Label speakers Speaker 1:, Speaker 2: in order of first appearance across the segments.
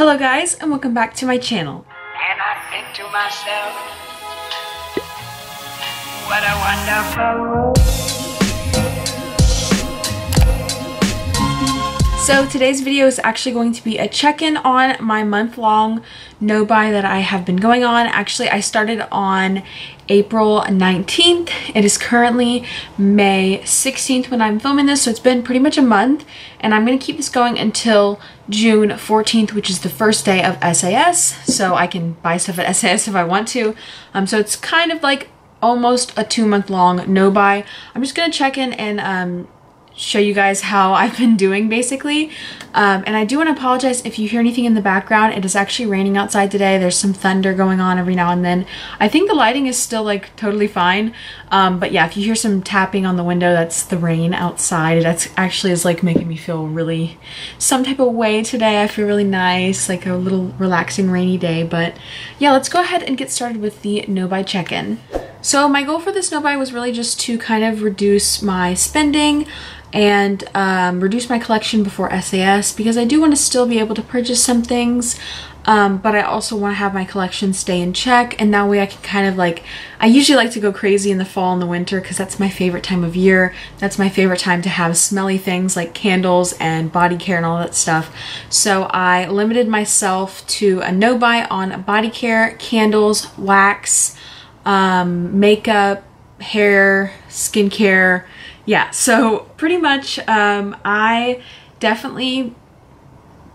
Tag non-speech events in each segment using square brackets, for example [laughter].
Speaker 1: Hello guys and welcome back to my channel.
Speaker 2: And I think to myself, what a wonderful world.
Speaker 1: So today's video is actually going to be a check-in on my month-long no-buy that I have been going on. Actually, I started on April 19th. It is currently May 16th when I'm filming this, so it's been pretty much a month. And I'm going to keep this going until June 14th, which is the first day of SAS. So I can buy stuff at [laughs] SAS if I want to. Um, so it's kind of like almost a two month long no buy. I'm just going to check in and um, show you guys how [laughs] I've been doing basically. Um, and I do want to apologize if you hear anything in the background. It is actually raining outside today. There's some thunder going on every now and then. I think the lighting is still like totally fine. Um, but yeah, if you hear some tapping on the window, that's the rain outside. That's actually is like making me feel really some type of way today. I feel really nice, like a little relaxing rainy day. But yeah, let's go ahead and get started with the no buy check-in. So my goal for this no buy was really just to kind of reduce my spending and um, reduce my collection before SAS because I do want to still be able to purchase some things um, but I also want to have my collection stay in check and that way I can kind of like I usually like to go crazy in the fall and the winter because that's my favorite time of year. That's my favorite time to have smelly things like candles and body care and all that stuff. So I limited myself to a no buy on body care candles wax um, makeup hair skincare. Yeah, so pretty much um, I definitely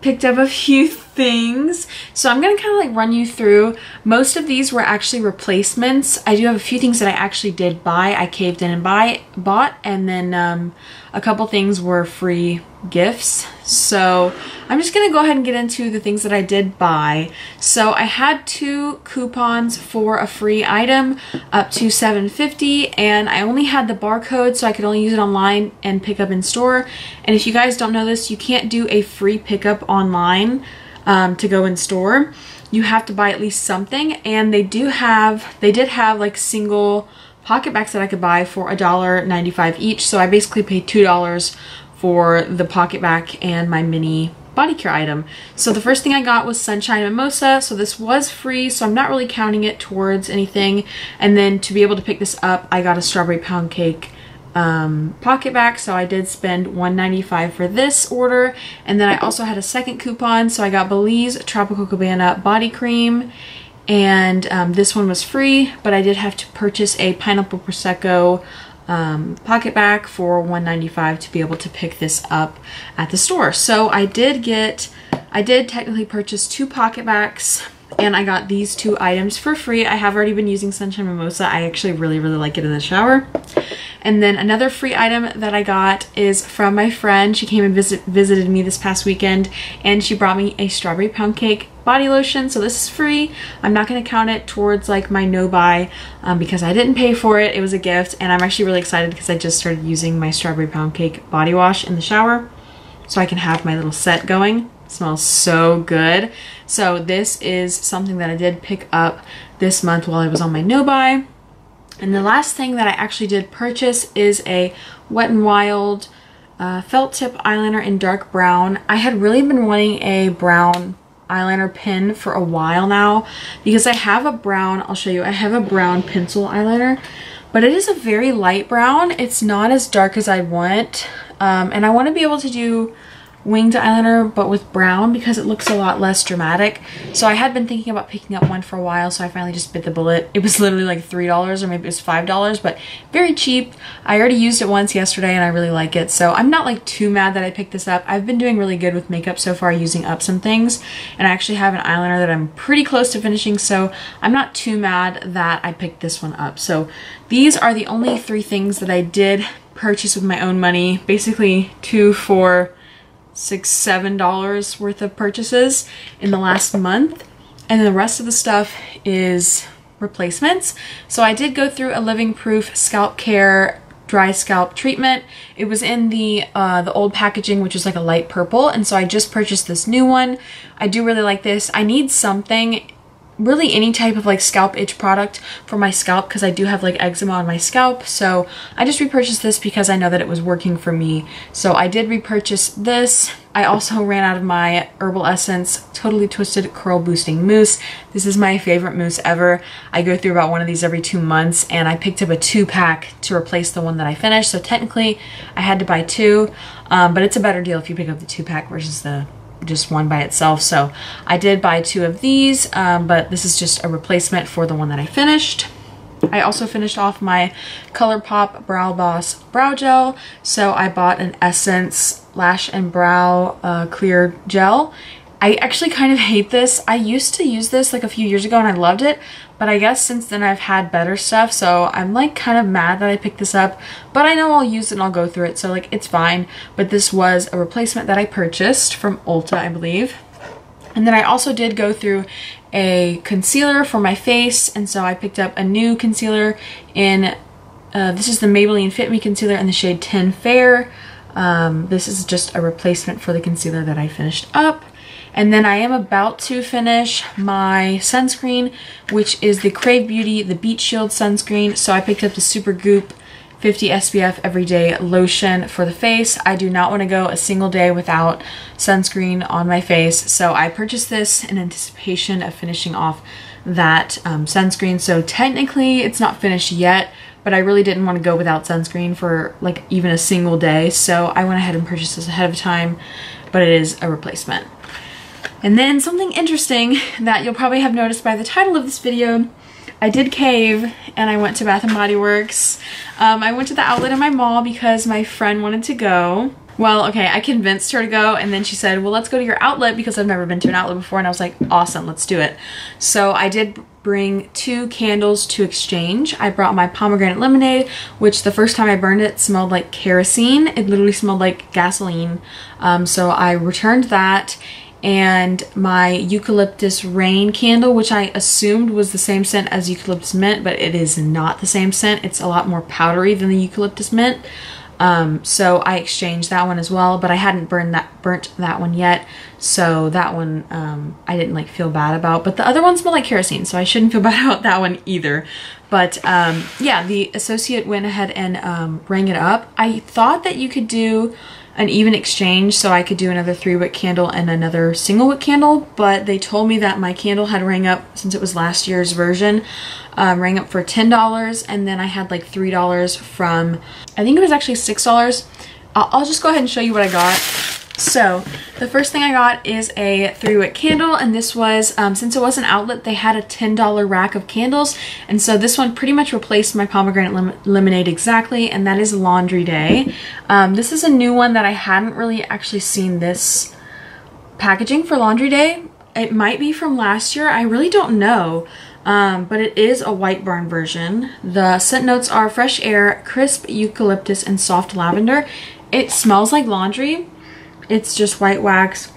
Speaker 1: picked up a few things. So I'm to kind of like run you through. Most of these were actually replacements. I do have a few things that I actually did buy. I caved in and buy bought and then um, a couple things were free gifts. So I'm just to go ahead and get into the things that I did buy. So I had two coupons for a free item up to 750 and I only had the barcode so I could only use it online and pick up in store. And if you guys don't know this, you can't do a free pickup online um, to go in store. You have to buy at least something and they do have, they did have like single PocketBacs that I could buy for $1.95 each. So I basically paid $2 for the PocketBac and my mini body care item. So the first thing I got was Sunshine Mimosa. So this was free, so I'm not really counting it towards anything. And then to be able to pick this up, I got a strawberry pound cake um, PocketBac. So I did spend $1.95 for this order. And then I also had a second coupon. So I got Belize Tropical Cabana Body Cream. And um, this one was free, but I did have to purchase a Pineapple Prosecco um, PocketBac for $1.95 to be able to pick this up at the store. So I did get, I did technically purchase two PocketBacs and I got these two items for free. I have already been using Sunshine Mimosa. I actually really, really like it in the shower. And then another free item that I got is from my friend. She came and visit, visited me this past weekend and she brought me a strawberry pound cake body lotion. So this is free. I'm not going to count it towards like my no buy um, because I didn't pay for it. It was a gift and I'm actually really excited because I just started using my strawberry pound cake body wash in the shower so I can have my little set going. It smells so good. So this is something that I did pick up this month while I was on my no buy. And the last thing that I actually did purchase is a Wet n Wild uh, felt tip eyeliner in dark brown. I had really been wanting a brown eyeliner pen for a while now because I have a brown, I'll show you, I have a brown pencil eyeliner, but it is a very light brown. It's not as dark as I want. Um, and I want to be able to do winged eyeliner but with brown because it looks a lot less dramatic. So I had been thinking about picking up one for a while so I finally just bit the bullet. It was [laughs] literally like $3 or maybe it was $5 but very cheap. I already used it once yesterday and I really like it so I'm not like too mad that I picked this up. I've been doing really good with makeup so far using up some things and I actually have an eyeliner that I'm pretty close to finishing so I'm not too mad that I picked this one up. So these are the only three things that I did purchase with my own money. Basically two for six, seven dollars worth of purchases in the last month. And the rest of the stuff is replacements. So I did go through a Living Proof Scalp Care dry scalp treatment. It was in the uh, the old packaging, which is like a light purple, and so I just purchased this new one. I do really like this. I need something really any type of like scalp itch product for my scalp because I do have like eczema on my scalp. So I just repurchased this because I know that it was working for me. So I did repurchase this. I also ran out of my Herbal Essence Totally Twisted Curl Boosting Mousse. This is my favorite mousse ever. I go through about one of these every two months and I picked up a two pack to replace the one that I finished. So technically I had to buy two, um, but it's a better deal if you pick up the two pack versus the just one by itself. So I did buy two of these, um, but this is just a replacement for the one that I finished. I also finished off my ColourPop Brow Boss Brow Gel. So I bought an Essence Lash and Brow uh, Clear Gel. I actually kind of hate this. I used to use this like a few years ago and I loved it, but I guess since then I've had better stuff, so I'm like kind of mad that I picked this up, but I know I'll use it and I'll go through it, so like it's fine. But this was a replacement that I purchased from Ulta, I believe. And then I also did go through a concealer for my face, and so I picked up a new concealer in, uh, this is the Maybelline Fit Me Concealer in the shade 10 Fair. Um, this is just a replacement for the concealer that I finished up. And then I am about to finish my sunscreen, which is the Krave Beauty, the Beet Shield sunscreen. So I picked up the Supergoop 50 SPF Everyday Lotion for the face. I do not want to go a single day without sunscreen on my face. So I purchased this in anticipation of finishing off that um, sunscreen. So technically it's not finished yet, but I really didn't want to go without sunscreen for like even a single day. So I went ahead and purchased this ahead of time, but it is a replacement. And then something interesting [laughs] that you'll probably have noticed by the title of this video, I did cave and I went to Bath & Body Works. Um, I went to the outlet in my mall because my friend wanted to go. Well, okay, I convinced her to go and then she said, well, let's go to your outlet because I've never been to an outlet before. And I was like, awesome, let's do it. So I did bring two candles to exchange. I brought my pomegranate lemonade, which the first time I burned it smelled like kerosene. It literally smelled like gasoline. Um, so I returned that and my eucalyptus rain candle which I assumed was the same scent as eucalyptus mint but it is not the same scent. It's a lot more powdery than the eucalyptus mint. Um, so I exchanged that one as well but I hadn't burned that burnt that one yet. So that one um, I didn't like feel bad about but the other one smelled like kerosene so I shouldn't feel [laughs] bad about that one either. But um, yeah the associate went ahead and um, rang it up. I thought that you could do an even exchange so I could do another three wick candle and another single wick candle. But they told me that my candle had rang up since it was last year's version um, rang up for $10 and then I had like $3 from I think it was actually $6 I'll, I'll just go ahead and show you what I got so the first thing I got is a three wick candle and this was, um, since it was an outlet, they had a $10 rack of candles. And so this one pretty much replaced my pomegranate lim lemonade exactly and that is Laundry Day. Um, this is a new one that I hadn't really actually seen this packaging for Laundry Day. It might be from last year. I really don't know. Um, but it is a white barn version. The scent notes are fresh air, crisp eucalyptus, and soft lavender. It smells like laundry, it's just white wax.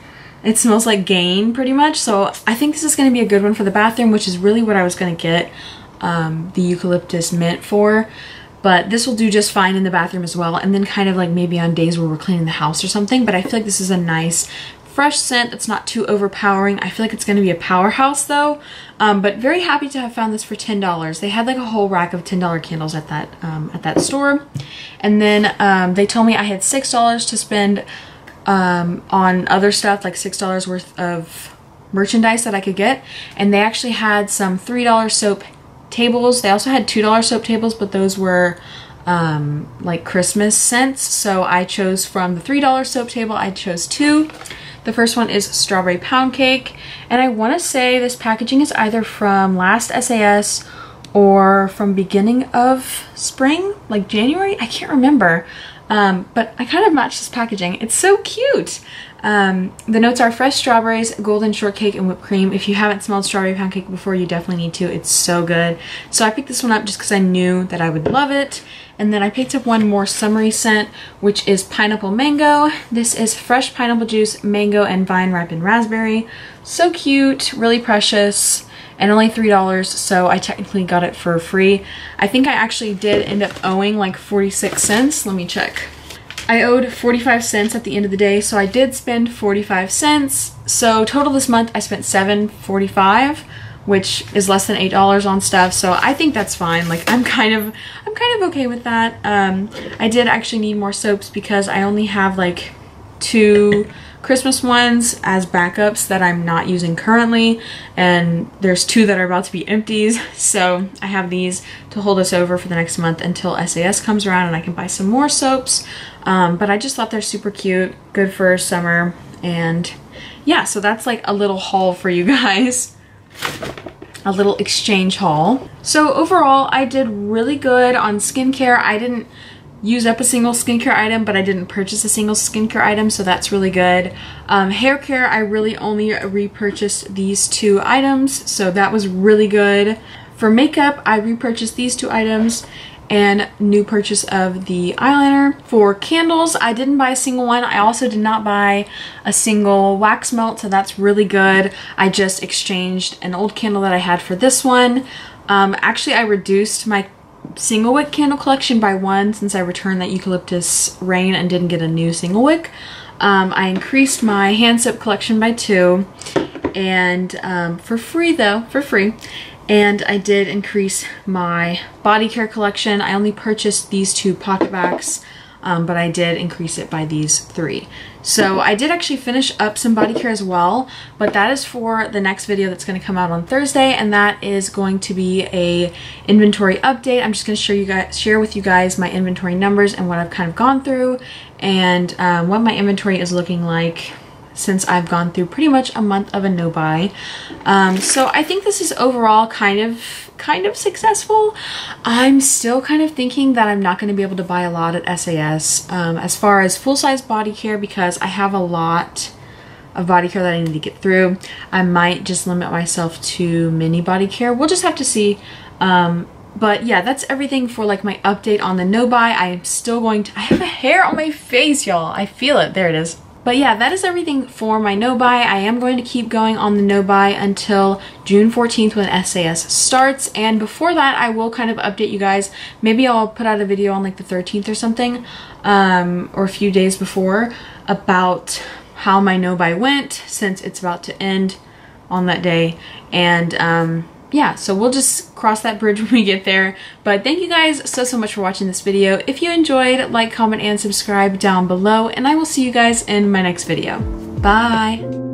Speaker 1: It smells like Gain pretty much. So I think this is going to be a good one for the bathroom, which is really what I was going to get um, the eucalyptus mint for. But this will do just fine in the bathroom as well. And then kind of like maybe on days where we're cleaning the house or something. But I feel like this is a nice fresh scent that's not too overpowering. I feel like it's going to be a powerhouse though. Um, but very happy to have found this for $10. They had like a whole rack of $10 candles at that um, at that store. And then um, they told me I had $6 to spend um, on other stuff like $6 worth of merchandise that I could get. And they actually had some $3 soap tables. They also had $2 soap tables but those were um, like Christmas scents. So I chose from the $3 soap table I chose two. The first one is Strawberry Pound Cake. And I want to say this packaging is either from last SAS or from beginning of spring like January? I can't remember um, but I kind of matched this packaging. It's so cute. Um, the notes are fresh strawberries, golden shortcake, and whipped cream. If you haven't smelled strawberry pound cake before, you definitely need to. It's so good. So I picked this one up just because I knew that I would love it. And then I picked up one more summery scent, which is pineapple mango. This is fresh pineapple juice, mango, and vine ripened raspberry. So cute, really precious and only $3 so I technically got it for free. I think I actually did end up owing like 46 cents. Let me check. I owed 45 cents at the end of the day so I did spend 45 cents. So total this month I spent 7.45 which is less than eight dollars on stuff. So I think that's fine. Like I'm kind of I'm kind of okay with that. Um, I did actually need more soaps because I only have like two Christmas ones as backups that I'm not using currently and there's two that are about to be empties [laughs] so I have these to hold us over for the next month until SAS comes around and I can buy some more soaps um, but I just thought they're super cute good for summer and yeah so that's like a little haul for you [laughs] guys a little exchange haul so overall I did really good on skincare I didn't use up a single skincare item, but I didn't purchase a single skincare item, so that's really good. Um, hair care, I really only repurchased these two items, so that was really good. For makeup, I repurchased these two items and new purchase of the eyeliner. For candles, I didn't buy a single one. I also did not buy a single wax melt, so that's really good. I just exchanged an old candle that I had for this one. Um, actually, I reduced my single wick candle collection by one since I returned that eucalyptus rain and didn't get a new single wick. Um, I increased my hand soap collection by two and um, for free though, for free. And I did increase my body care collection. I only purchased these two PocketBacs um, but I did increase it by these three. So I did actually finish up some body care as well, but that is for the next video that's going to come out on Thursday, and that is going to be a inventory update. I'm just going to share you guys share with you guys my inventory numbers and what I've kind of gone through, and um, what my inventory is looking like since I've gone through pretty much a month of a no buy. Um, so I think this is overall kind of kind of successful. I'm still kind of thinking that I'm not going to be able to buy a lot at SAS um, as far as full-size body care because I have a lot of body care that I need to get through. I might just limit myself to mini body care. We'll just have to see. Um, but yeah, that's everything for like my update on the no buy. I am still going to, I have a hair on my face, y'all. I feel it. There it is. But yeah, that is everything for my no buy. I am going to keep going on the no buy until June 14th when SAS starts. And before that, I will kind of update you guys. Maybe I'll put out a video on like the 13th or something, um, or a few days before about how my no buy went since it's about to end on that day. And um, yeah, so we'll just cross that bridge [laughs] when we get there. But thank you guys so, so much for watching this video. If you enjoyed, like, comment, and subscribe down below. And I will see you guys in my next video. Bye!